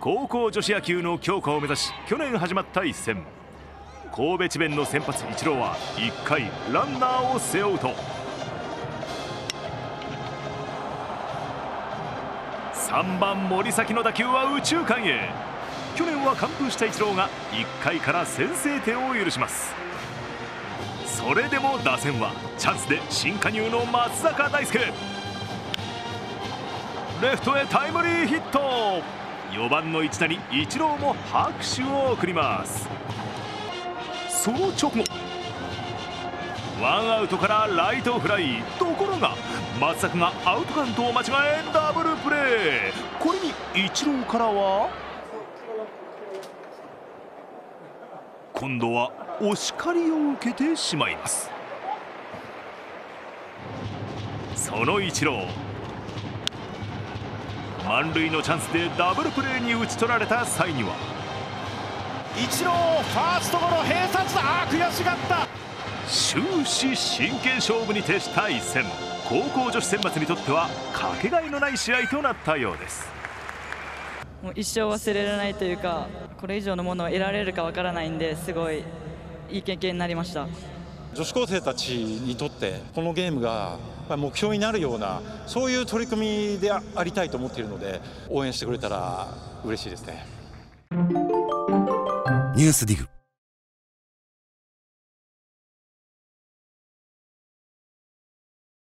高校女子野球の強化を目指し去年始まった一戦。神戸智弁の先発イチローは1回ランナーを背負うと。3番森崎の打球は右中間へ。去年は完封したイチローが1回から先制点を許します。それでも打線はチャンスで新加入の松坂大輔。レフトへタイムリーヒット。4番の一打にイチローも拍手を送ります。その直後ワンアウトからライトフライ。ところが松坂がアウトカウントを間違えダブルプレー。これにイチローからは今度はお叱りを受けてしまいます。そのイチロー。満塁のチャンスでダブルプレーに打ち取られた際には。イチローファーストゴロ併殺だ。あー悔しがった。終始真剣勝負に徹した一戦。高校女子選抜にとってはかけがえのない試合となったようです。もう一生忘れられないというかこれ以上のものを得られるかわからないんですごいいい経験になりました女子高生たちにとってこのゲームが目標になるようなそういう取り組みでありたいと思っているので応援してくれたら嬉しいですね。ニュースディグ